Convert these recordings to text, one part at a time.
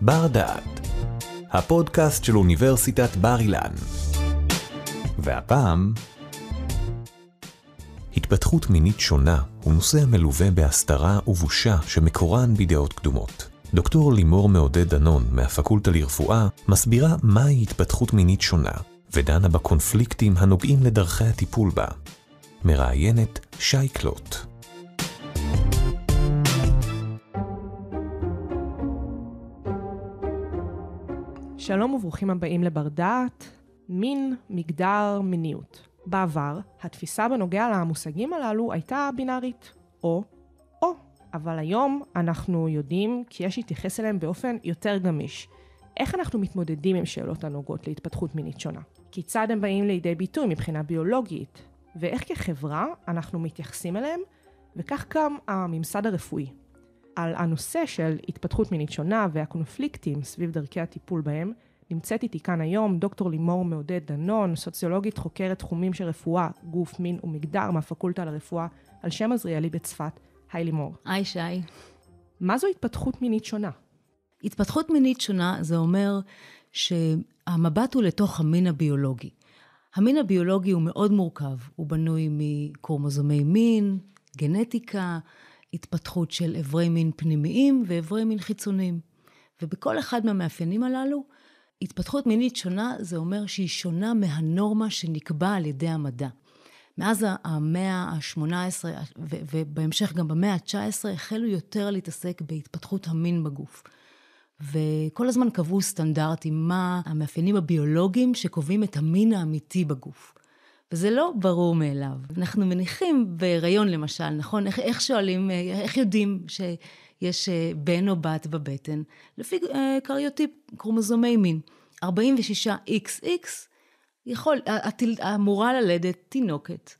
בר דעת, הפודקאסט של אוניברסיטת בר אילן. והפעם, התפתחות מינית שונה הוא נושא המלווה בהסתרה ובושה שמקורן בדעות קדומות. דוקטור לימור מעודד דנון מהפקולטה לרפואה מסבירה מהי התפתחות מינית שונה, ודנה בקונפליקטים הנוגעים לדרכי הטיפול בה. מראיינת שי קלוט. שלום וברוכים הבאים לבר דעת, מין, מגדר, מיניות. בעבר, התפיסה בנוגע למושגים הללו הייתה בינארית, או, או, אבל היום אנחנו יודעים כי יש להתייחס אליהם באופן יותר גמיש. איך אנחנו מתמודדים עם שאלות הנוגעות להתפתחות מינית שונה? כיצד הם באים לידי ביטוי מבחינה ביולוגית? ואיך כחברה אנחנו מתייחסים אליהם? וכך גם הממסד הרפואי. על הנושא של התפתחות מינית שונה והקונפליקטים סביב דרכי הטיפול בהם, נמצאת איתי כאן היום דוקטור לימור מעודד דנון, סוציולוגית חוקרת תחומים של רפואה, גוף, מין ומגדר מהפקולטה לרפואה על שם עזריאלי בצפת. היי לימור. היי שי. מה זו התפתחות מינית שונה? התפתחות מינית שונה זה אומר שהמבט הוא לתוך המין הביולוגי. המין הביולוגי הוא מאוד מורכב, הוא בנוי מקרומוזומי מין, גנטיקה, התפתחות של אברי מין פנימיים ואברי מין חיצוניים. ובכל אחד מהמאפיינים הללו, התפתחות מינית שונה זה אומר שהיא שונה מהנורמה שנקבע על ידי המדע. מאז המאה ה-18 ובהמשך גם במאה ה-19 החלו יותר להתעסק בהתפתחות המין בגוף. וכל הזמן קבעו סטנדרטים, מה המאפיינים הביולוגיים שקובעים את המין האמיתי בגוף. וזה לא ברור מאליו. אנחנו מניחים בהיריון למשל, נכון? איך, איך שואלים, איך יודעים שיש אה, בן או בת בבטן? לפי אה, קריוטיפ, קרומוזומי מין. 46XX יכול, את אמורה ללדת תינוקת.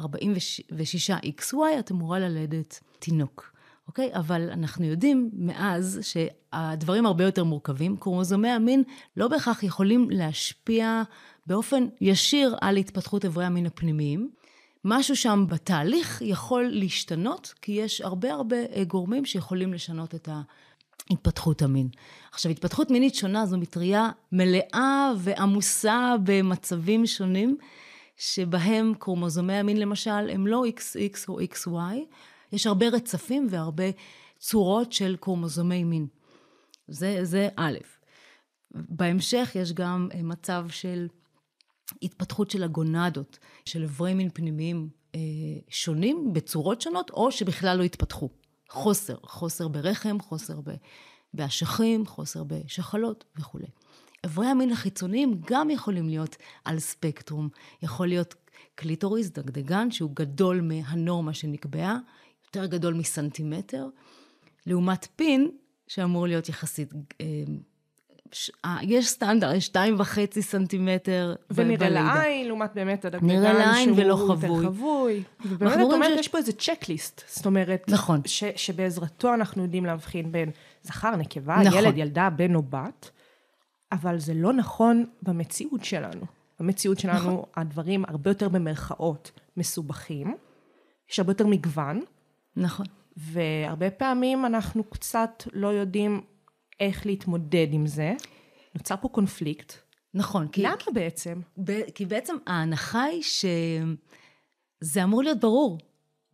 46XY את אמורה ללדת תינוק. אוקיי? אבל אנחנו יודעים מאז שהדברים הרבה יותר מורכבים. קרומוזומי המין לא בהכרח יכולים להשפיע באופן ישיר על התפתחות אברי המין הפנימיים. משהו שם בתהליך יכול להשתנות, כי יש הרבה הרבה אה, גורמים שיכולים לשנות את התפתחות המין. עכשיו, התפתחות מינית שונה זו מטריה מלאה ועמוסה במצבים שונים, שבהם קרומוזומי המין למשל הם לא XX או XY, יש הרבה רצפים והרבה צורות של קרומוזומי מין. זה, זה א'. בהמשך יש גם אה, מצב של התפתחות של הגונדות, של אברי מין פנימיים אה, שונים בצורות שונות, או שבכלל לא התפתחו. חוסר, חוסר ברחם, חוסר באשכים, חוסר בשחלות וכולי. אברי המין החיצוניים גם יכולים להיות על ספקטרום. יכול להיות קליטוריס, דגדגן, שהוא גדול מהנורמה שנקבעה, יותר גדול מסנטימטר, לעומת פין, שאמור להיות יחסית... אה, אה, יש סטנדרט, יש שתיים וחצי סנטימטר ונראה לעין, לעומת באמת הדגדגן שהוא ולא חבוי. חבוי. ובאמת את אומרת, ש... יש פה איזה צ'קליסט, זאת אומרת, נכון. ש, שבעזרתו אנחנו יודעים להבחין בין זכר, נקבה, נכון. ילד, ילדה, בן או בת, אבל זה לא נכון במציאות שלנו. במציאות שלנו נכון. הדברים הרבה יותר במרכאות מסובכים, יש הרבה יותר מגוון. נכון. והרבה פעמים אנחנו קצת לא יודעים איך להתמודד עם זה. נוצר פה קונפליקט. נכון. כי, למה בעצם? ב, כי בעצם ההנחה היא שזה אמור להיות ברור.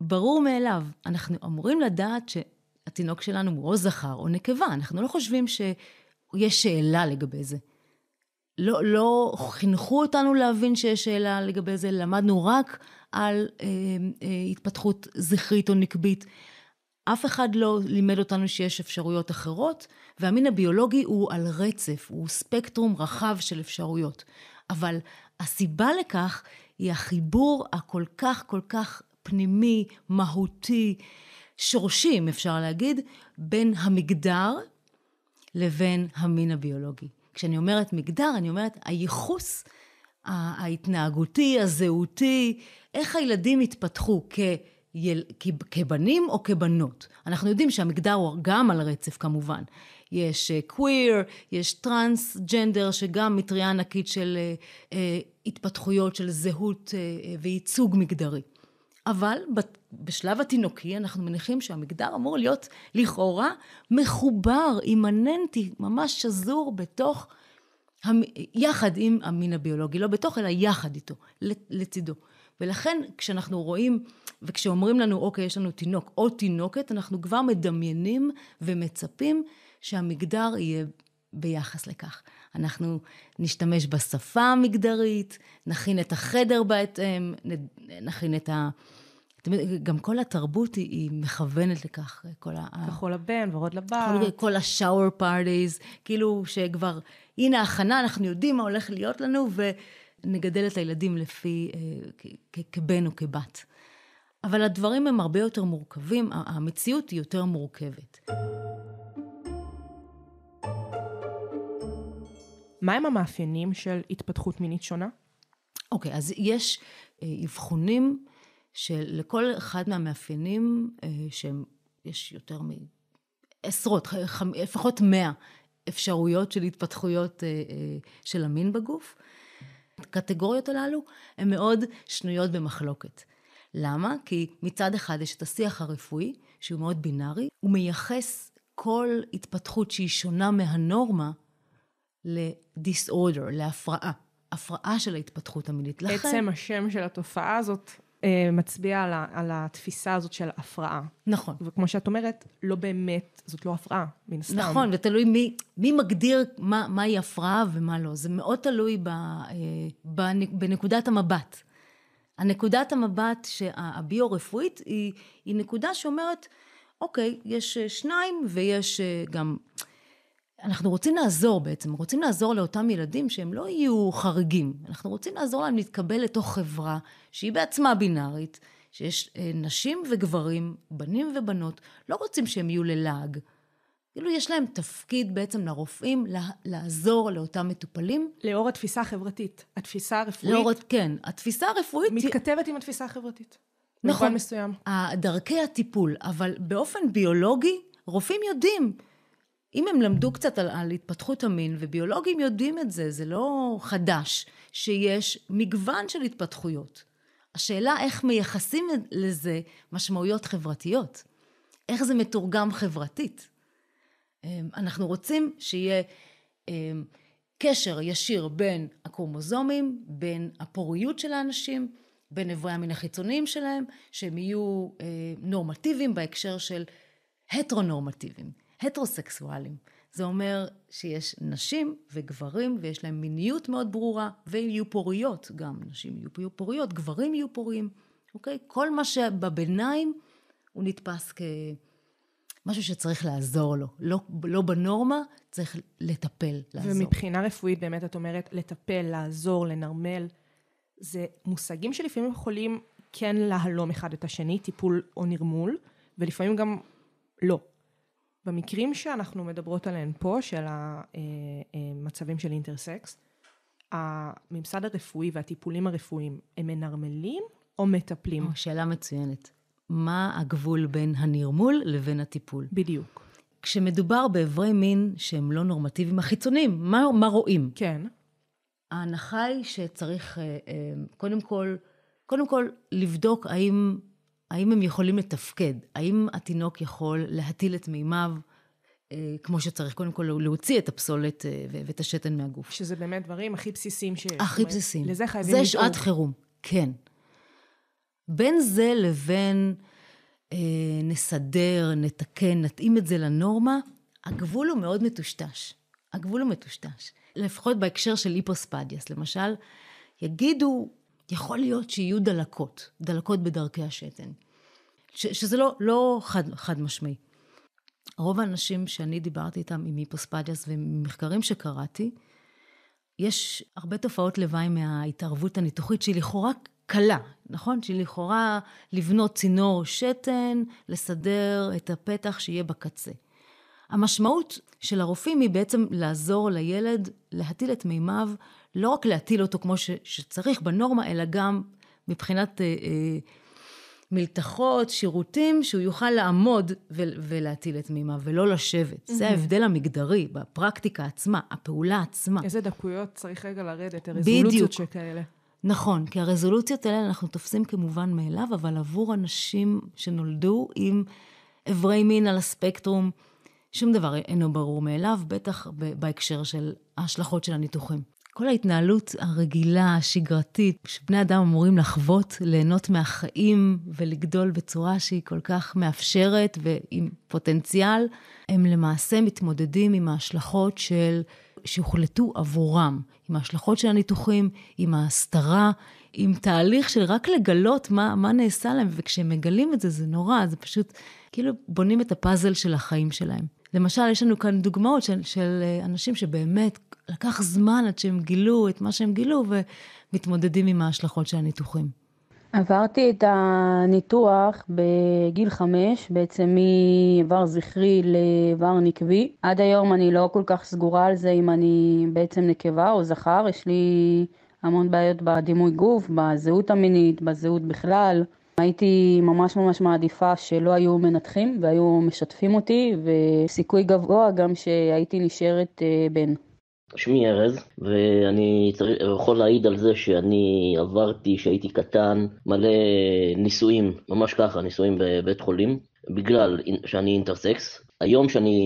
ברור מאליו. אנחנו אמורים לדעת שהתינוק שלנו הוא או זכר או נקבה. אנחנו לא חושבים שיש שאלה לגבי זה. לא, לא חינכו אותנו להבין שיש שאלה לגבי זה, למדנו רק על אה, אה, התפתחות זכרית או נקבית. אף אחד לא לימד אותנו שיש אפשרויות אחרות, והמין הביולוגי הוא על רצף, הוא ספקטרום רחב של אפשרויות. אבל הסיבה לכך היא החיבור הכל כך כל כך פנימי, מהותי, שורשי, אם אפשר להגיד, בין המגדר לבין המין הביולוגי. כשאני אומרת מגדר, אני אומרת הייחוס ההתנהגותי, הזהותי, איך הילדים התפתחו כיל, כבנים או כבנות. אנחנו יודעים שהמגדר הוא גם על רצף כמובן. יש קוויר, אה, יש טרנסג'נדר, שגם מטריה ענקית של uh, uh, התפתחויות של זהות uh, וייצוג מגדרי. אבל בשלב התינוקי אנחנו מניחים שהמגדר אמור להיות לכאורה מחובר, אימננטי, ממש שזור בתוך, יחד עם המין הביולוגי, לא בתוך אלא יחד איתו, לצידו. ולכן כשאנחנו רואים וכשאומרים לנו אוקיי יש לנו תינוק או תינוקת אנחנו כבר מדמיינים ומצפים שהמגדר יהיה ביחס לכך. אנחנו נשתמש בשפה המגדרית, נכין את החדר בהתאם, נכין את ה... גם כל התרבות היא, היא מכוונת לכך, כל ה... כחול לבן, ורוד לבת. כל, כל השאור פארטיז, כאילו שכבר, הנה ההכנה, אנחנו יודעים מה הולך להיות לנו, ונגדל את הילדים לפי, אה, כבן או כבת. אבל הדברים הם הרבה יותר מורכבים, המציאות היא יותר מורכבת. מהם המאפיינים של התפתחות מינית שונה? אוקיי, okay, אז יש אה, אבחונים שלכל אחד מהמאפיינים, אה, שהם, יש יותר מעשרות, לפחות מאה אפשרויות של התפתחויות של המין בגוף. הקטגוריות הללו הן מאוד שנויות במחלוקת. למה? כי מצד אחד יש את השיח הרפואי, שהוא מאוד בינארי, הוא מייחס כל התפתחות שהיא שונה מהנורמה לדיסאורדר, להפרעה. הפרעה של ההתפתחות המינית. לכן... בעצם השם של התופעה הזאת מצביע על, ה, על התפיסה הזאת של הפרעה. נכון. וכמו שאת אומרת, לא באמת, זאת לא הפרעה, מן הסתם. נכון, ותלוי מי, מי מגדיר מה, מהי הפרעה ומה לא. זה מאוד תלוי ב, אה, בנקודת המבט. הנקודת המבט הביו-רפואית היא, היא נקודה שאומרת, אוקיי, יש אה, שניים ויש אה, גם... אנחנו רוצים לעזור בעצם, רוצים לעזור לאותם ילדים שהם לא יהיו חריגים. אנחנו רוצים לעזור להם להתקבל לתוך חברה שהיא בעצמה בינארית, שיש אה, נשים וגברים, בנים ובנות, לא רוצים שהם יהיו ללעג. כאילו יש להם תפקיד בעצם לרופאים לעזור לאותם מטופלים. לאור התפיסה החברתית. התפיסה הרפואית... לאור, כן, התפיסה הרפואית... מתכתבת עם התפיסה החברתית. נכון. מסוים. דרכי הטיפול, אבל באופן ביולוגי, רופאים יודעים. אם הם למדו קצת על, על התפתחות המין, וביולוגים יודעים את זה, זה לא חדש, שיש מגוון של התפתחויות. השאלה איך מייחסים לזה משמעויות חברתיות. איך זה מתורגם חברתית. אמ, אנחנו רוצים שיהיה אמ, קשר ישיר בין הקרומוזומים, בין הפוריות של האנשים, בין איברי המין החיצוניים שלהם, שהם יהיו אה, נורמטיביים בהקשר של הטרונורמטיביים, הטרוסקסואלים. זה אומר שיש נשים וגברים ויש להם מיניות מאוד ברורה ויהיו פוריות גם, נשים יהיו פוריות, גברים יהיו פוריים, אוקיי? כל מה שבביניים הוא נתפס כ... משהו שצריך לעזור לו. לא, לא בנורמה, צריך לטפל, לעזור. ומבחינה רפואית באמת את אומרת לטפל, לעזור, לנרמל. זה מושגים שלפעמים יכולים כן להלום אחד את השני, טיפול או נרמול, ולפעמים גם לא. במקרים שאנחנו מדברות עליהם פה, של המצבים אה, אה, של אינטרסקס, הממסד הרפואי והטיפולים הרפואיים, הם מנרמלים או מטפלים? שאלה מצוינת. מה הגבול בין הנרמול לבין הטיפול. בדיוק. כשמדובר באיברי מין שהם לא נורמטיביים, החיצוניים, מה, מה רואים? כן. ההנחה היא שצריך אה, קודם כל, קודם כל לבדוק האם, האם הם יכולים לתפקד, האם התינוק יכול להטיל את מימיו אה, כמו שצריך, קודם כל להוציא את הפסולת ואת השתן מהגוף. שזה באמת דברים הכי בסיסיים שיש. הכי בסיסיים. לזה חייבים לדאוג. זה שעת חירום, כן. בין זה לבין אה, נסדר, נתקן, נתאים את זה לנורמה, הגבול הוא מאוד מטושטש. הגבול הוא מטושטש. לפחות בהקשר של היפוספדיאס, למשל, יגידו, יכול להיות שיהיו דלקות, דלקות בדרכי השתן. ש, שזה לא, לא חד, חד משמעי. רוב האנשים שאני דיברתי איתם עם היפוספדיאס וממחקרים שקראתי, יש הרבה תופעות לוואי מההתערבות הניתוחית שהיא לכאורה קלה, נכון? שהיא לכאורה לבנות צינור שתן, לסדר את הפתח שיהיה בקצה. המשמעות של הרופאים היא בעצם לעזור לילד להטיל את מימיו, לא רק להטיל אותו כמו ש, שצריך בנורמה, אלא גם מבחינת אה, אה, מלתחות, שירותים, שהוא יוכל לעמוד ו- ולהטיל את מימיו, ולא לשבת. Mm-hmm. זה ההבדל המגדרי בפרקטיקה עצמה, הפעולה עצמה. איזה דקויות צריך רגע לרדת, הרזולוציות שכאלה. נכון, כי הרזולוציות האלה אנחנו תופסים כמובן מאליו, אבל עבור אנשים שנולדו עם אברי מין על הספקטרום, שום דבר אינו ברור מאליו, בטח בהקשר של ההשלכות של הניתוחים. כל ההתנהלות הרגילה, השגרתית, שבני אדם אמורים לחוות, ליהנות מהחיים ולגדול בצורה שהיא כל כך מאפשרת ועם פוטנציאל, הם למעשה מתמודדים עם ההשלכות של, שהוחלטו עבורם, עם ההשלכות של הניתוחים, עם ההסתרה, עם תהליך של רק לגלות מה, מה נעשה להם, וכשהם מגלים את זה, זה נורא, זה פשוט כאילו בונים את הפאזל של החיים שלהם. למשל, יש לנו כאן דוגמאות של, של אה, אנשים שבאמת לקח זמן עד שהם גילו את מה שהם גילו ומתמודדים עם ההשלכות של הניתוחים. עברתי את הניתוח בגיל חמש, בעצם מאיבר זכרי לאיבר נקבי. עד היום אני לא כל כך סגורה על זה אם אני בעצם נקבה או זכר, יש לי המון בעיות בדימוי גוף, בזהות המינית, בזהות בכלל. הייתי ממש ממש מעדיפה שלא היו מנתחים והיו משתפים אותי, וסיכוי גבוה גם שהייתי נשארת אה, בן. שמי ארז, ואני צריך, יכול להעיד על זה שאני עברתי, כשהייתי קטן, מלא ניסויים, ממש ככה, ניסויים בבית חולים, בגלל שאני אינטרסקס. היום שאני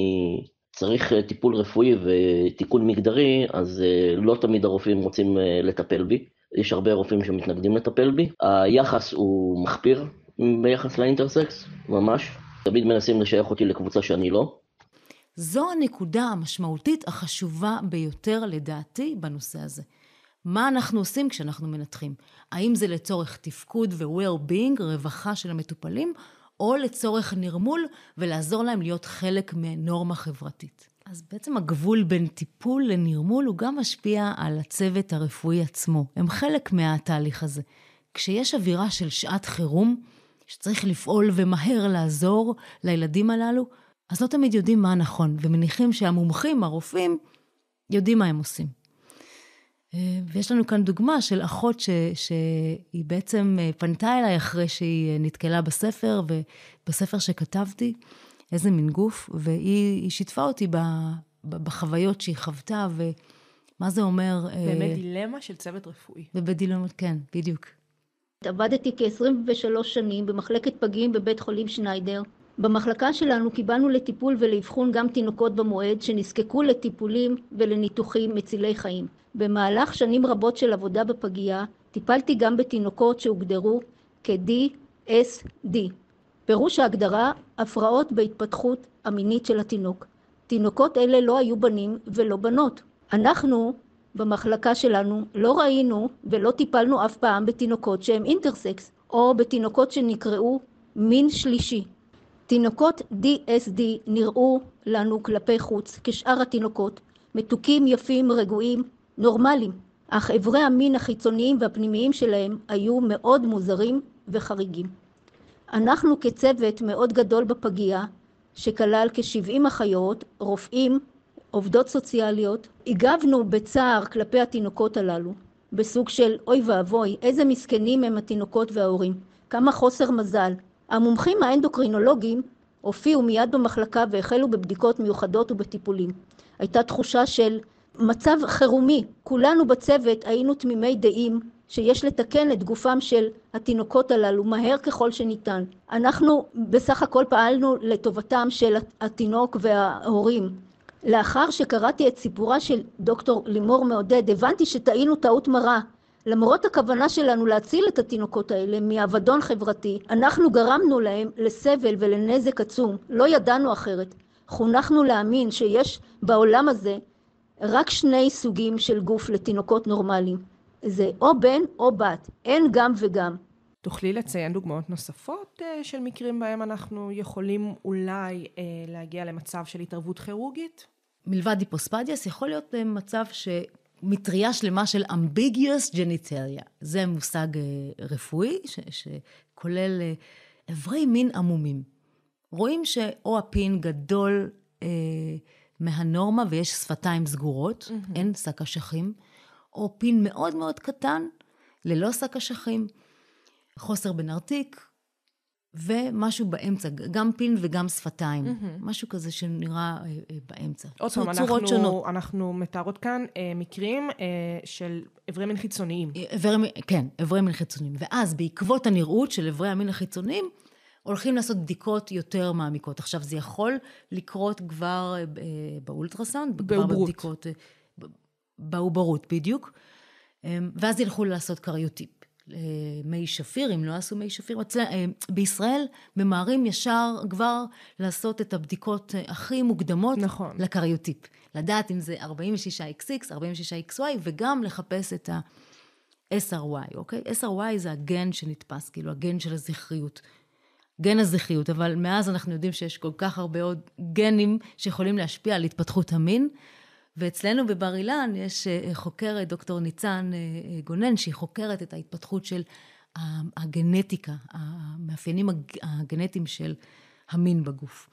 צריך טיפול רפואי ותיקון מגדרי, אז אה, לא תמיד הרופאים רוצים אה, לטפל בי. יש הרבה רופאים שמתנגדים לטפל בי. היחס הוא מחפיר ביחס לאינטרסקס, ממש. תמיד מנסים לשייך אותי לקבוצה שאני לא. זו הנקודה המשמעותית החשובה ביותר לדעתי בנושא הזה. מה אנחנו עושים כשאנחנו מנתחים? האם זה לצורך תפקוד ו-well-being, רווחה של המטופלים, או לצורך נרמול ולעזור להם להיות חלק מנורמה חברתית? אז בעצם הגבול בין טיפול לנרמול הוא גם משפיע על הצוות הרפואי עצמו. הם חלק מהתהליך הזה. כשיש אווירה של שעת חירום, שצריך לפעול ומהר לעזור לילדים הללו, אז לא תמיד יודעים מה נכון, ומניחים שהמומחים, הרופאים, יודעים מה הם עושים. אה, ויש לנו כאן דוגמה של אחות ש, שהיא בעצם אה, פנתה אליי אחרי שהיא אה, נתקלה בספר, ובספר שכתבתי, איזה מין גוף, והיא שיתפה אותי ב, בחוויות שהיא חוותה, ומה זה אומר... באמת דילמה של צוות רפואי. ובדילמות, כן, בדיוק. עבדתי כ-23 שנים במחלקת פגים בבית חולים שניידר. במחלקה שלנו קיבלנו לטיפול ולאבחון גם תינוקות במועד שנזקקו לטיפולים ולניתוחים מצילי חיים. במהלך שנים רבות של עבודה בפגייה טיפלתי גם בתינוקות שהוגדרו כ-DSD. פירוש ההגדרה הפרעות בהתפתחות המינית של התינוק. תינוקות אלה לא היו בנים ולא בנות. אנחנו במחלקה שלנו לא ראינו ולא טיפלנו אף פעם בתינוקות שהם אינטרסקס או בתינוקות שנקראו מין שלישי. תינוקות DSD נראו לנו כלפי חוץ כשאר התינוקות, מתוקים, יפים, רגועים, נורמליים, אך אברי המין החיצוניים והפנימיים שלהם היו מאוד מוזרים וחריגים. אנחנו כצוות מאוד גדול בפגייה, שכלל כ-70 אחיות, רופאים, עובדות סוציאליות, הגבנו בצער כלפי התינוקות הללו, בסוג של אוי ואבוי, איזה מסכנים הם התינוקות וההורים, כמה חוסר מזל, המומחים האנדוקרינולוגיים הופיעו מיד במחלקה והחלו בבדיקות מיוחדות ובטיפולים. הייתה תחושה של מצב חירומי. כולנו בצוות היינו תמימי דעים שיש לתקן את גופם של התינוקות הללו מהר ככל שניתן. אנחנו בסך הכל פעלנו לטובתם של התינוק וההורים. לאחר שקראתי את סיפורה של דוקטור לימור מעודד, הבנתי שטעינו טעות מרה. למרות הכוונה שלנו להציל את התינוקות האלה מאבדון חברתי, אנחנו גרמנו להם לסבל ולנזק עצום, לא ידענו אחרת. חונכנו להאמין שיש בעולם הזה רק שני סוגים של גוף לתינוקות נורמליים. זה או בן או בת, אין גם וגם. תוכלי לציין דוגמאות נוספות uh, של מקרים בהם אנחנו יכולים אולי uh, להגיע למצב של התערבות כירורגית? מלבד היפוספדיאס, יכול להיות uh, מצב ש... מטריה שלמה של אמביגיוס ג'ניטליה. זה מושג uh, רפואי ש, שכולל uh, אברי מין עמומים. רואים שאו הפין גדול uh, מהנורמה ויש שפתיים סגורות, mm-hmm. אין שק אשכים, או פין מאוד מאוד קטן, ללא שק אשכים, חוסר בנרתיק, ומשהו באמצע, גם פין וגם שפתיים. מהמם. משהו כזה שנראה אה, אה, באמצע. עוד פעם, צורות שונות. אנחנו, אנחנו מתארות כאן אה, מקרים אה, של איברי מין חיצוניים. איברי מין, כן, איברי מין חיצוניים. ואז בעקבות הנראות של איברי המין החיצוניים, הולכים לעשות בדיקות יותר מעמיקות. עכשיו, זה יכול לקרות כבר אה, אה, באולטרסאונד, כבר. בבדיקות... אה, בעוברות, בדיוק. אה, ואז ילכו לעשות קריוטיפ. אה, מי שפיר, אם לא עשו מי שפיר. אצל, אה, בישראל ממהרים ישר כבר לעשות את הבדיקות אה, הכי מוקדמות נכון. לקריוטיפ. לדעת אם זה 46XX, 46XY, וגם לחפש את ה... SRY, אוקיי? SRY זה הגן שנתפס, כאילו הגן של הזכריות. גן הזכריות, אבל מאז אנחנו יודעים שיש כל כך הרבה עוד גנים שיכולים להשפיע על התפתחות המין. ואצלנו בבר אילן יש אה, חוקרת, דוקטור ניצן אה, אה, גונן, שהיא חוקרת את ההתפתחות של הגנטיקה, המאפיינים הג- הגנטיים של המין בגוף.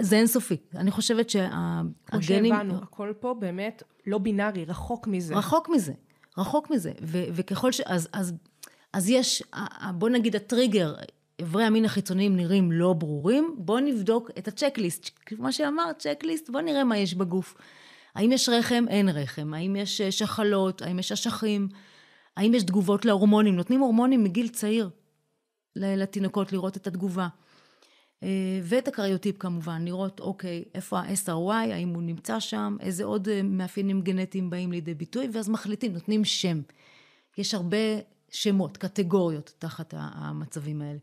זה אינסופי. אני חושבת שהגנים... כמו שהבנו, הכל פה באמת לא בינארי, רחוק מזה. רחוק מזה, רחוק מזה. ו- וככל ש... אז, אז, אז יש, בוא נגיד הטריגר, איברי המין החיצוניים נראים לא ברורים, בוא נבדוק את הצ'קליסט. כמו שאמרת, צ'קליסט, בוא נראה מה יש בגוף. האם יש רחם? אין רחם. האם יש אה, שחלות? האם יש אשכים? האם יש תגובות להורמונים? נותנים הורמונים מגיל צעיר לתינוקות לראות את התגובה. אה, ואת הקריוטיפ כמובן, לראות, אוקיי, איפה ה-SRY, האם הוא נמצא שם, איזה עוד אה, מאפיינים גנטיים באים לידי ביטוי, ואז מחליטים, נותנים שם. יש הרבה שמות, קטגוריות תחת המצבים האלה.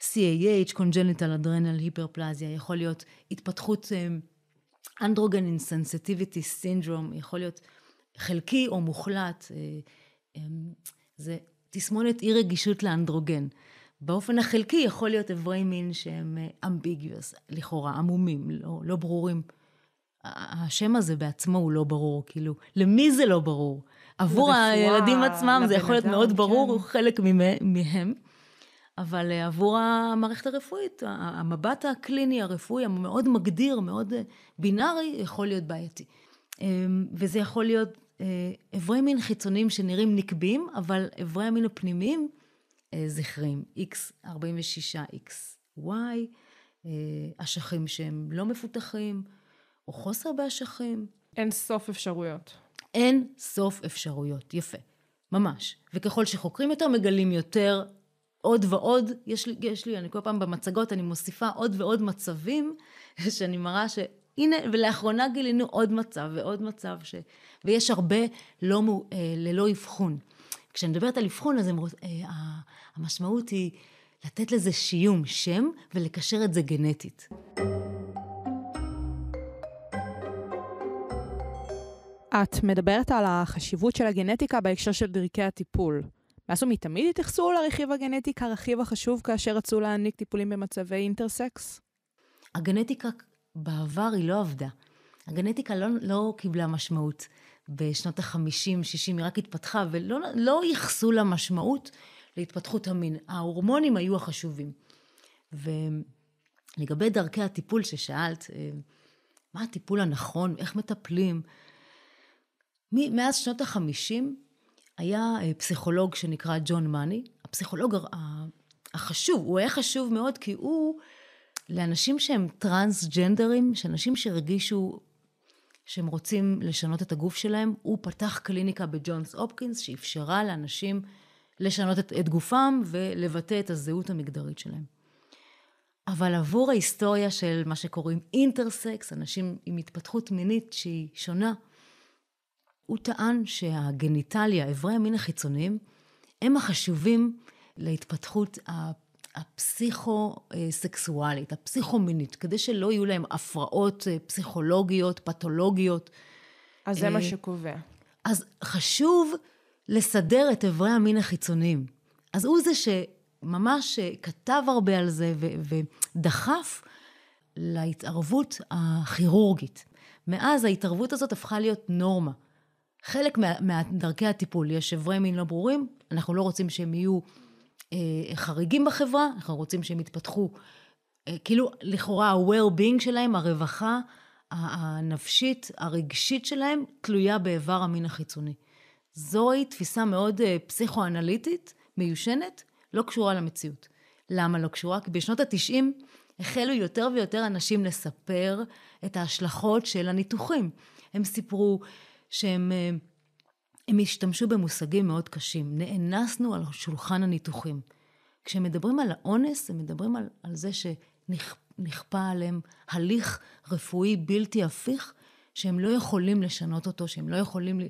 CAH, congenital adrenal hyperplasia, יכול להיות התפתחות אנדרוגן אינסנסיטיביטי סינדרום, יכול להיות חלקי או מוחלט, אה, אה, זה תסמונת אי רגישות לאנדרוגן. באופן החלקי יכול להיות איברי מין שהם אמביגיוס, לכאורה, עמומים, לא, לא ברורים. השם הזה בעצמו הוא לא ברור, כאילו, למי זה לא ברור? עבור הילדים עצמם זה יכול להיות מאוד ברור, כן. הוא חלק מהם. אבל אה, עבור המערכת הרפואית, המבט הקליני הרפואי המאוד מגדיר, מאוד אה, בינארי, יכול להיות בעייתי. אה, וזה יכול להיות אה, איברי מין חיצוניים שנראים נקביים, אבל איברי המין הפנימיים אה, זכריים, X46, XY, אה, אשכים שהם לא מפותחים, או חוסר באשכים. אין סוף אפשרויות. אין סוף אפשרויות, יפה, ממש. וככל שחוקרים יותר, מגלים יותר, עוד ועוד. יש לי, יש לי, אני כל פעם במצגות, אני מוסיפה עוד ועוד מצבים, שאני מראה שהנה, ולאחרונה גילינו עוד מצב ועוד מצב, ש... ויש הרבה לא, אה, ללא אבחון. כשאני מדברת על אבחון, אז הם, אה, המשמעות היא לתת לזה שיום, שם, ולקשר את זה גנטית. את מדברת על החשיבות של הגנטיקה בהקשר של דרכי הטיפול. מאז ומתמיד התייחסו לרכיב הגנטי כרכיב החשוב כאשר רצו להעניק טיפולים במצבי אינטרסקס? הגנטיקה בעבר היא לא עבדה. הגנטיקה לא, לא קיבלה משמעות בשנות ה-50, 60, היא רק התפתחה, ולא לא ייחסו לה משמעות להתפתחות המין. ההורמונים היו החשובים. ולגבי דרכי הטיפול ששאלת, אה, מה הטיפול הנכון, איך מטפלים? מאז שנות החמישים היה אה, פסיכולוג שנקרא ג'ון מאני, הפסיכולוג החשוב, הוא היה חשוב מאוד כי הוא לאנשים שהם טרנסג'נדרים, שאנשים שהרגישו שהם רוצים לשנות את הגוף שלהם, הוא פתח קליניקה בג'ונס הופקינס שאפשרה לאנשים לשנות את, את גופם ולבטא את הזהות המגדרית שלהם. אבל עבור ההיסטוריה של מה שקוראים אינטרסקס, אנשים עם התפתחות מינית שהיא שונה, הוא טען שהגניטליה, איברי המין החיצוניים, הם החשובים להתפתחות הפסיכו-סקסואלית, הפסיכומינית, כדי שלא יהיו להם הפרעות אה, פסיכולוגיות, פתולוגיות. אז זה מה אה, שקובע. אז חשוב לסדר את איברי המין החיצוניים. אז הוא זה שממש אה, כתב הרבה על זה ו- ודחף להתערבות הכירורגית. מאז ההתערבות הזאת הפכה להיות נורמה. חלק מה- מדרכי הטיפול, יש איברי מין לא ברורים, אנחנו לא רוצים שהם יהיו אה, חריגים בחברה, אנחנו רוצים שהם יתפתחו, אה, כאילו לכאורה ה-well-being שלהם, הרווחה הנפשית, הרגשית שלהם, תלויה באיבר המין החיצוני. זוהי תפיסה מאוד אה, פסיכואנליטית, מיושנת, לא קשורה למציאות. למה לא קשורה? כי בשנות ה-90 החלו יותר ויותר אנשים לספר את ההשלכות של הניתוחים. הם סיפרו שהם אה, הם השתמשו במושגים מאוד קשים. נאנסנו על שולחן הניתוחים. כשמדברים על האונס, הם מדברים על, על זה שנכפה עליהם הליך רפואי בלתי הפיך, שהם לא יכולים לשנות אותו, שהם לא יכולים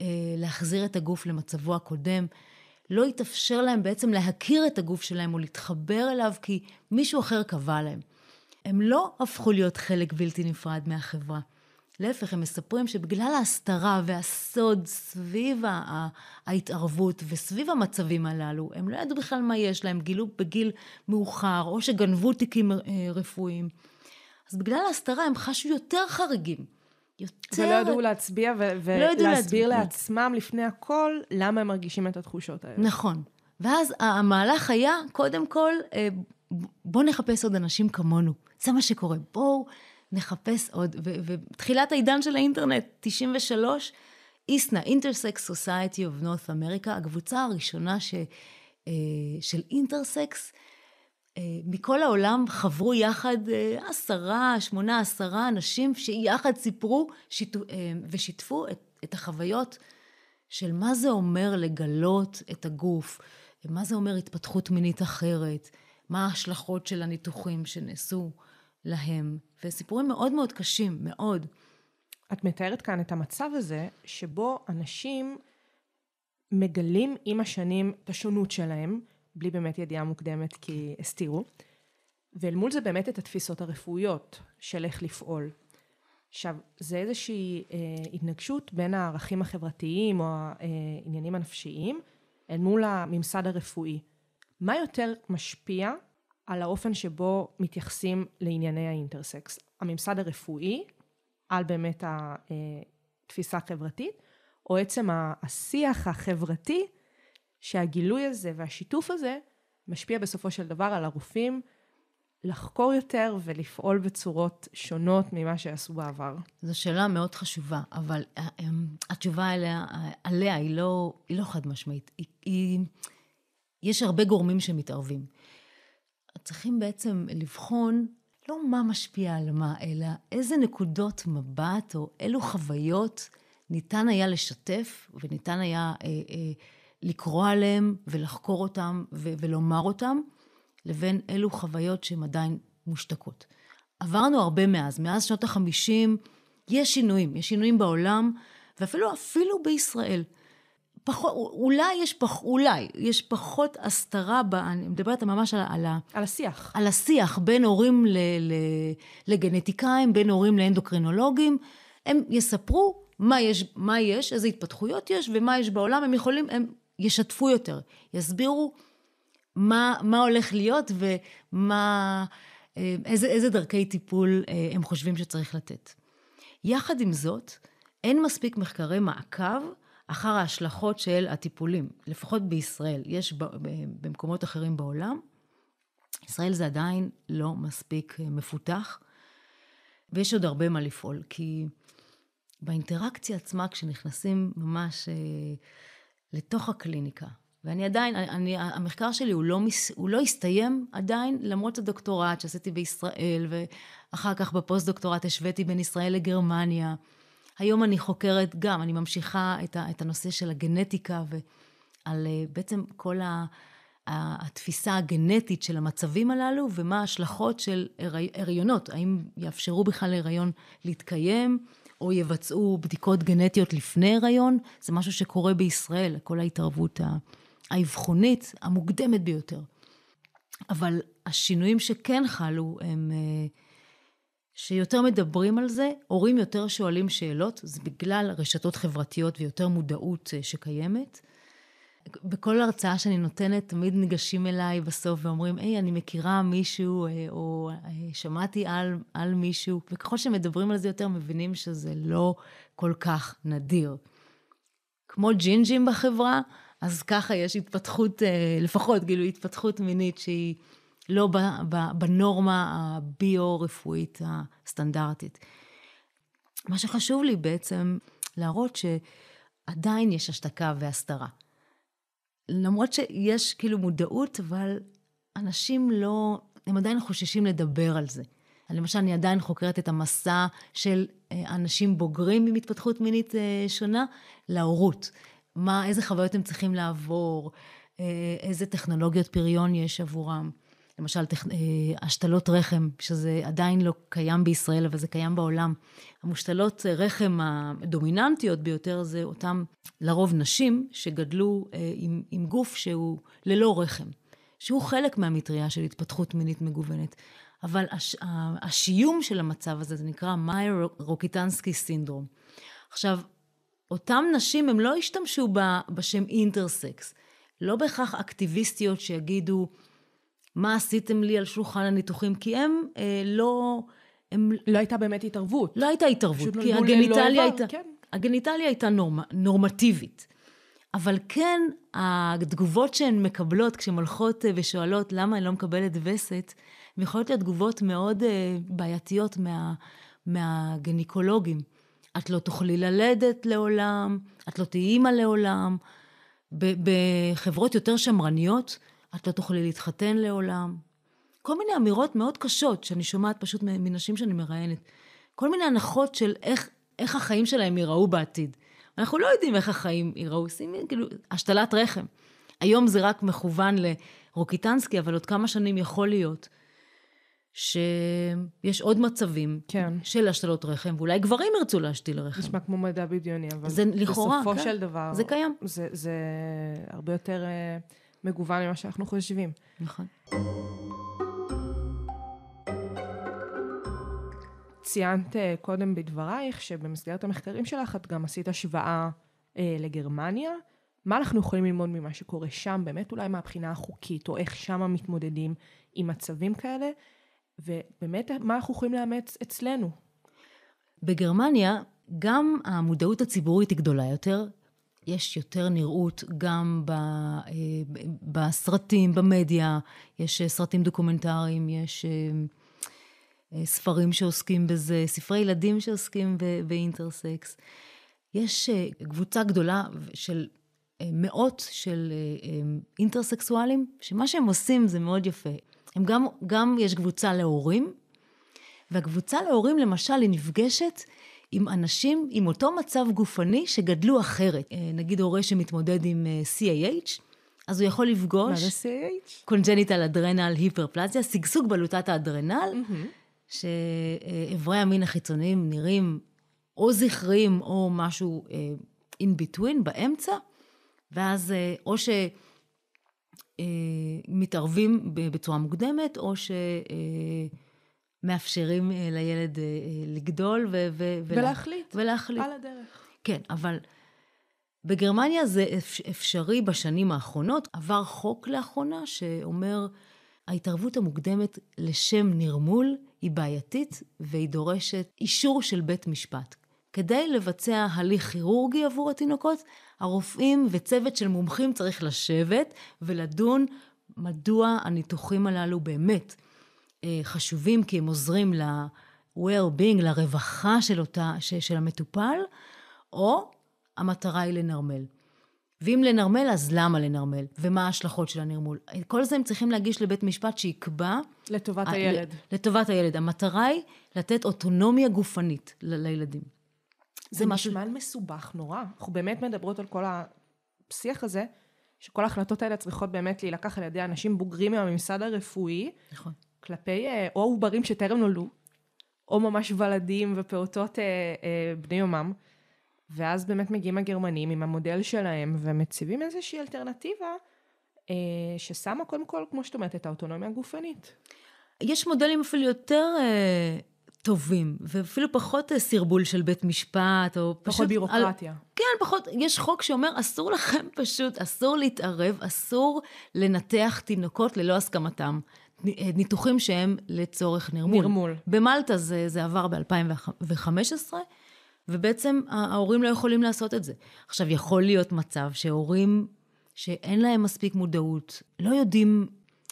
אה, להחזיר את הגוף למצבו הקודם. לא התאפשר להם בעצם להכיר את הגוף שלהם או להתחבר אליו כי מישהו אחר קבע להם. הם לא הפכו להיות חלק בלתי נפרד מהחברה. להפך, הם מספרים שבגלל ההסתרה והסוד סביב ההתערבות וסביב המצבים הללו, הם לא ידעו בכלל מה יש להם, גילו בגיל מאוחר, או שגנבו תיקים אה, רפואיים. אז בגלל ההסתרה הם חשו יותר חריגים. יותר... ולא ידעו להצביע ו- ולהסביר לא לעצמם לפני הכל למה הם מרגישים את התחושות האלה. נכון. ואז המהלך היה, קודם כל, אה, בואו נחפש עוד אנשים כמונו. זה מה שקורה. בואו נחפש עוד. ותחילת העידן של האינטרנט, 93, איסנה, Intersex Society of North America, הקבוצה הראשונה ש, אה, של אינטרסקס, אה, מכל העולם חברו יחד אה, עשרה, שמונה, עשרה אנשים שיחד סיפרו שיתו, ושיתפו את, את החוויות של מה זה אומר לגלות את הגוף, מה זה אומר התפתחות מינית אחרת, מה ההשלכות של הניתוחים שנעשו להם, וסיפורים מאוד מאוד קשים, מאוד. את מתארת כאן את המצב הזה, שבו אנשים מגלים עם השנים את השונות שלהם, בלי באמת ידיעה מוקדמת כי הסתירו, ואל מול זה באמת את התפיסות הרפואיות של איך לפעול. עכשיו, זה איזושהי אה, התנגשות בין הערכים החברתיים או העניינים הנפשיים אל מול הממסד הרפואי. מה יותר משפיע על האופן שבו מתייחסים לענייני האינטרסקס. הממסד הרפואי, על באמת התפיסה החברתית, או עצם השיח החברתי, שהגילוי הזה והשיתוף הזה משפיע בסופו של דבר על הרופאים לחקור יותר ולפעול בצורות שונות ממה שעשו בעבר. זו שאלה מאוד חשובה, אבל אמ, התשובה עליה, עליה היא, לא, היא לא חד משמעית. היא, היא, יש הרבה גורמים שמתערבים. צריכים בעצם לבחון לא מה משפיע על מה, אלא איזה נקודות מבט או אילו חוויות ניתן היה לשתף וניתן היה אה, אה, לקרוא עליהם ולחקור אותם ו- ולומר אותם, לבין אילו חוויות שהן עדיין מושתקות. עברנו הרבה מאז, מאז שנות החמישים יש שינויים, יש שינויים בעולם ואפילו אפילו בישראל. פחות, אולי יש, פח, אולי יש פחות הסתרה, ב, אני מדברת ממש על, על, על השיח. על השיח בין הורים ל, ל, לגנטיקאים, בין הורים לאנדוקרינולוגים. הם יספרו מה יש, מה יש, איזה התפתחויות יש ומה יש בעולם, הם יכולים, הם ישתפו יותר, יסבירו מה, מה הולך להיות ומה, אה, איזה, איזה דרכי טיפול אה, הם חושבים שצריך לתת. יחד עם זאת, אין מספיק מחקרי מעקב אחר ההשלכות של הטיפולים, לפחות בישראל, יש במקומות אחרים בעולם, ישראל זה עדיין לא מספיק אה, מפותח, ויש עוד הרבה מה לפעול, כי באינטראקציה עצמה, כשנכנסים ממש אה, לתוך הקליניקה, ואני עדיין, אני, המחקר שלי הוא לא, מס, הוא לא הסתיים עדיין, למרות הדוקטורט שעשיתי בישראל, ואחר כך בפוסט-דוקטורט השוויתי בין ישראל לגרמניה. היום אני חוקרת גם, אני ממשיכה את, ה, את הנושא של הגנטיקה ועל אה, בעצם כל ה, התפיסה הגנטית של המצבים הללו ומה ההשלכות של הריונות, האם יאפשרו בכלל להריון להתקיים או יבצעו בדיקות גנטיות לפני הריון, זה משהו שקורה בישראל, כל ההתערבות האבחונית המוקדמת ביותר. אבל השינויים שכן חלו הם אה, שיותר מדברים על זה, הורים יותר שואלים שאלות, זה בגלל רשתות חברתיות ויותר מודעות אה, שקיימת. בכל הרצאה שאני נותנת, תמיד ניגשים אליי בסוף ואומרים, היי, אני מכירה מישהו, אה, או אה, שמעתי על, על מישהו, וככל שמדברים על זה יותר, מבינים שזה לא כל כך נדיר. כמו ג'ינג'ים בחברה, אז ככה יש התפתחות, לפחות, כאילו, התפתחות מינית שהיא... לא בנורמה הביו-רפואית הסטנדרטית. מה שחשוב לי בעצם להראות שעדיין יש השתקה והסתרה. למרות שיש כאילו מודעות, אבל אנשים לא, הם עדיין חוששים לדבר על זה. למשל, אני עדיין חוקרת את המסע של אה, אנשים בוגרים עם התפתחות מינית אה, שונה להורות. מה, איזה חוויות הם צריכים לעבור, אה, איזה טכנולוגיות פריון יש עבורם. למשל, טכ... השתלות רחם, שזה עדיין לא קיים בישראל, אבל זה קיים בעולם. המושתלות רחם הדומיננטיות ביותר זה אותם, לרוב נשים, שגדלו עם, עם גוף שהוא ללא רחם, שהוא חלק מהמטריה של התפתחות מינית מגוונת. אבל הש, השיום של המצב הזה, זה נקרא מאייר רוקיטנסקי סינדרום. עכשיו, אותם נשים, הם לא השתמשו בשם intersex. לא בהכרח אקטיביסטיות שיגידו, מה עשיתם לי על שולחן הניתוחים? כי הם אה, לא... הם... לא הייתה באמת התערבות. לא הייתה התערבות, כי ה genitalia הייתה... כן. ה genitalia הייתה נורמ... נורמטיבית. אבל כן, התגובות שהן מקבלות כשהן הולכות אה, ושואלות למה אני לא מקבלת וסת, הן יכולות להיות תגובות מאוד uh, בעייתיות מה, מהגניקולוגים. את לא תוכלי ללדת לעולם, את לא תהיי אימא לעולם. בחברות יותר שמרניות, את לא תוכלי להתחתן לעולם. כל מיני אמירות מאוד קשות שאני שומעת פשוט מנשים שאני מראיינת. כל מיני הנחות של איך, איך החיים שלהם ייראו בעתיד. אנחנו לא יודעים איך החיים ייראו, שימי, כאילו, השתלת רחם. היום זה רק מכוון לרוקיטנסקי, אבל עוד כמה שנים יכול להיות שיש עוד מצבים כן. של השתלות רחם, ואולי גברים ירצו להשתיל רחם. נשמע כמו מדע בדיוני, אבל זה לכאורה, בסופו כן. של דבר... זה קיים. זה, זה הרבה יותר uh, מגוון ממה שאנחנו חושבים. נכון. ציינת uh, קודם בדברייך שבמסגרת המחקרים שלך את גם עשית השוואה uh, לגרמניה. מה אנחנו יכולים ללמוד ממה שקורה שם, באמת אולי מהבחינה החוקית, או איך שם מתמודדים עם מצבים כאלה, ובאמת, מה אנחנו יכולים לאמץ אצלנו? בגרמניה, גם המודעות הציבורית היא גדולה יותר. יש יותר נראות גם ב, אה, בסרטים, במדיה, יש אה, סרטים דוקומנטריים, יש אה, ספרים שעוסקים בזה, ספרי ילדים שעוסקים באינטרסקס. יש קבוצה גדולה של מאות של אינטרסקסואלים, שמה שהם עושים זה מאוד יפה. הם גם, גם יש קבוצה להורים, והקבוצה להורים למשל היא נפגשת עם אנשים עם אותו מצב גופני שגדלו אחרת. אה, נגיד הורה שמתמודד עם אה, CAH, אז הוא יכול לפגוש... מה זה CAH? congenital adrenal hyperplasia, שגשוג בלוטת האדרנל, mm-hmm. שאיברי המין החיצוניים נראים או זכריים או משהו in between, באמצע, ואז או ש... אה, מתערבים בצורה מוקדמת, או שמאפשרים אה, לילד אה, לגדול ו- ו- ולהחליט. ולהחליט. על הדרך. כן, אבל בגרמניה זה אפשרי בשנים האחרונות. עבר חוק לאחרונה שאומר, ההתערבות המוקדמת לשם נרמול היא בעייתית והיא דורשת אישור של בית משפט. כדי לבצע הליך כירורגי עבור התינוקות, הרופאים וצוות של מומחים צריך לשבת ולדון מדוע הניתוחים הללו באמת אה, חשובים, כי הם עוזרים ל-well-being, לרווחה של, אותה, של המטופל, או המטרה היא לנרמל. ואם לנרמל, אז למה לנרמל? ומה ההשלכות של הנרמול? כל זה הם צריכים להגיש לבית משפט שיקבע... לטובת הילד. לטובת הילד. המטרה היא לתת אוטונומיה גופנית לילדים. זה משהו... נשמע מסובך נורא. אנחנו באמת מדברות על כל השיח הזה, שכל ההחלטות האלה צריכות באמת להילקח על ידי אנשים בוגרים מהממסד הרפואי, נכון. כלפי אה, או עוברים שטרם נולדו, או ממש ולדים ופעוטות אה, אה, בני יומם, ואז באמת מגיעים הגרמנים עם המודל שלהם ומציבים איזושהי אלטרנטיבה אה, ששמה קודם כל, כמו שאת אומרת, את האוטונומיה הגופנית. יש מודלים אפילו יותר... אה... טובים, ואפילו פחות אה, סרבול של בית משפט, או פחות פשוט... בירוקרטיה. על, כן, פחות, יש חוק שאומר, אסור לכם פשוט, אסור להתערב, אסור לנתח תינוקות ללא הסכמתם. אה, ניתוחים שהם לצורך נרמול. נרמול. במלטה זה, זה עבר ב-2015, ובעצם ההורים לא יכולים לעשות את זה. עכשיו, יכול להיות מצב שהורים שאין להם מספיק מודעות, לא יודעים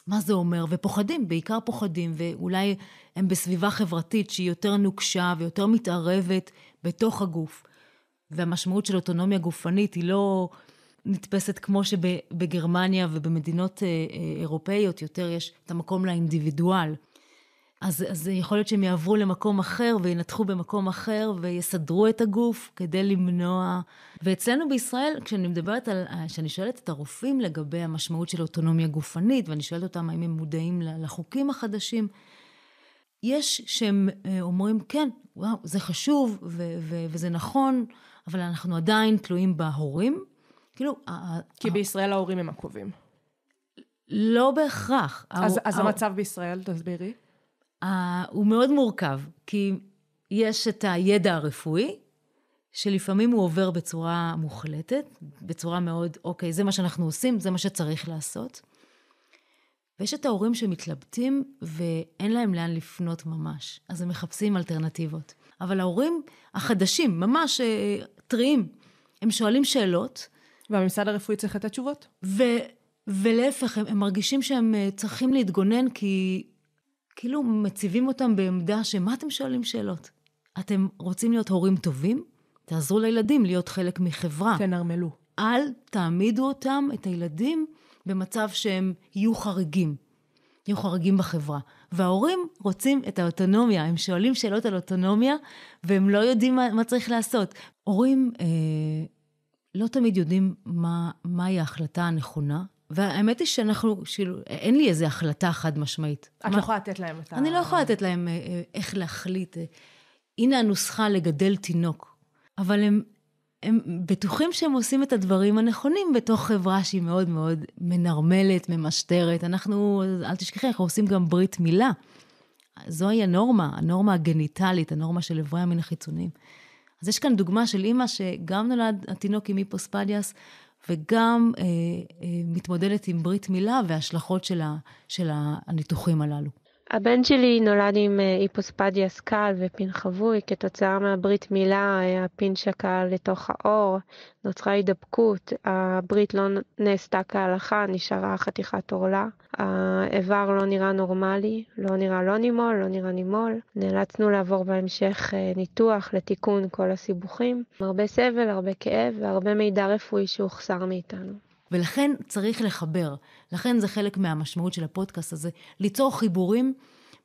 מה זה אומר, ופוחדים, בעיקר פוחדים, ואולי הם בסביבה חברתית שהיא יותר נוקשה ויותר מתערבת בתוך הגוף. והמשמעות של אוטונומיה גופנית היא לא נתפסת כמו שבגרמניה ובמדינות אה, אה, אירופאיות יותר יש את המקום לאינדיבידואל. אז, אז יכול להיות שהם יעברו למקום אחר וינתחו במקום אחר ויסדרו את הגוף כדי למנוע. ואצלנו בישראל, כשאני מדברת על, כשאני שואלת את הרופאים לגבי המשמעות של אוטונומיה גופנית, ואני שואלת אותם האם הם מודעים לחוקים החדשים, יש שהם אה, אומרים, כן, וואו, זה חשוב ו- ו- וזה נכון, אבל אנחנו עדיין תלויים בהורים. כאילו... כי בישראל ההורים הם הקובעים. לא בהכרח. אז, אז המצב בישראל, תסבירי. הוא מאוד מורכב, כי יש את הידע הרפואי, שלפעמים הוא עובר בצורה מוחלטת, בצורה מאוד, אוקיי, זה מה שאנחנו עושים, זה מה שצריך לעשות. ויש את ההורים שמתלבטים ואין להם לאן לפנות ממש, אז הם מחפשים אלטרנטיבות. אבל ההורים החדשים, ממש אה, טריים, הם שואלים שאלות. והממסד הרפואי צריך לתת תשובות? ו, ולהפך, הם, הם מרגישים שהם אה, צריכים להתגונן כי כאילו מציבים אותם בעמדה שמה אתם שואלים שאלות? אתם רוצים להיות הורים טובים? תעזרו לילדים להיות חלק מחברה. תנרמלו. אל תעמידו אותם, את הילדים, במצב שהם יהיו חריגים. יהיו חריגים בחברה. וההורים רוצים את האוטונומיה, הם שואלים שאלות על אוטונומיה, והם לא יודעים מה, מה צריך לעשות. הורים אה, לא תמיד יודעים מה, מהי ההחלטה הנכונה, והאמת היא שאנחנו, כאילו, אין לי איזו החלטה חד משמעית. את מה... לא יכולה לתת להם את ה... אני לא יכולה לתת להם אה, אה, איך להחליט. אה, הנה הנוסחה לגדל תינוק. אבל הם, הם בטוחים שהם עושים את הדברים הנכונים בתוך חברה שהיא מאוד מאוד מנרמלת, ממשטרת. אנחנו, אל תשכחי, אנחנו עושים גם ברית מילה. זוהי הנורמה, הנורמה הגניטלית, הנורמה של איברי המין החיצוניים. אז יש כאן דוגמה של אימא שגם נולד התינוק עם היפוספדיאס, וגם אה, אה, מתמודדת עם ברית מילה וההשלכות של, ה, של הניתוחים הללו. הבן שלי נולד עם אה, היפוספדיאס קל ופין חבוי, כתוצאה מהברית מילה הפין שקע לתוך האור, נוצרה הידבקות, הברית לא נעשתה כהלכה, נשארה חתיכת עורלה, האיבר לא נראה נורמלי, לא נראה לא נימול, לא נראה נימול, נאלצנו לעבור בהמשך אה, ניתוח לתיקון כל הסיבוכים, הרבה סבל, הרבה כאב והרבה מידע רפואי שהוחסר מאיתנו. ולכן צריך לחבר. לכן זה חלק מהמשמעות של הפודקאסט הזה, ליצור חיבורים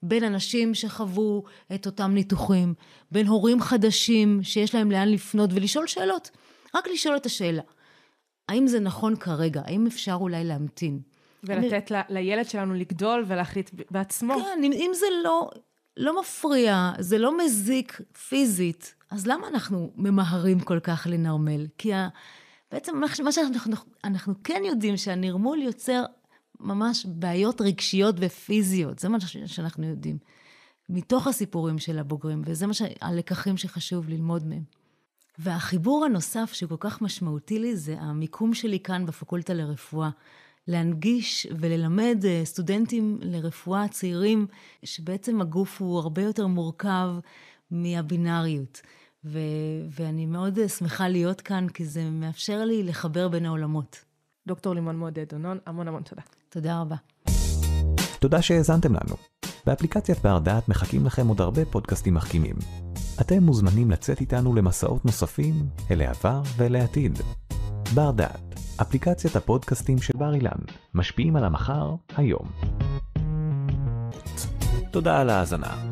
בין אנשים שחוו את אותם ניתוחים, בין הורים חדשים שיש להם לאן לפנות ולשאול שאלות. רק לשאול את השאלה, האם זה נכון כרגע? האם אפשר אולי להמתין? ולתת אני... לילד שלנו לגדול ולהחליט בעצמו. כן, אם, אם זה לא, לא מפריע, זה לא מזיק פיזית, אז למה אנחנו ממהרים כל כך לנרמל? כי ה... בעצם מה שאנחנו אנחנו כן יודעים שהנרמול יוצר ממש בעיות רגשיות ופיזיות, זה מה שאנחנו יודעים. מתוך הסיפורים של הבוגרים, וזה מה הלקחים שחשוב ללמוד מהם. והחיבור הנוסף שכל כך משמעותי לי זה המיקום שלי כאן בפקולטה לרפואה. להנגיש וללמד אה, סטודנטים לרפואה צעירים, שבעצם הגוף הוא הרבה יותר מורכב מהבינאריות. ו- ואני מאוד שמחה להיות כאן, כי זה מאפשר לי לחבר בין העולמות. דוקטור לימון מועדד דונון, המון המון תודה. תודה רבה. תודה שהאזנתם לנו. באפליקציית בר דעת מחכים לכם עוד הרבה פודקאסטים מחכימים. אתם מוזמנים לצאת איתנו למסעות נוספים אל העבר ואל העתיד. בר דעת, אפליקציית הפודקאסטים של בר אילן, משפיעים על המחר, היום. תודה על ההאזנה.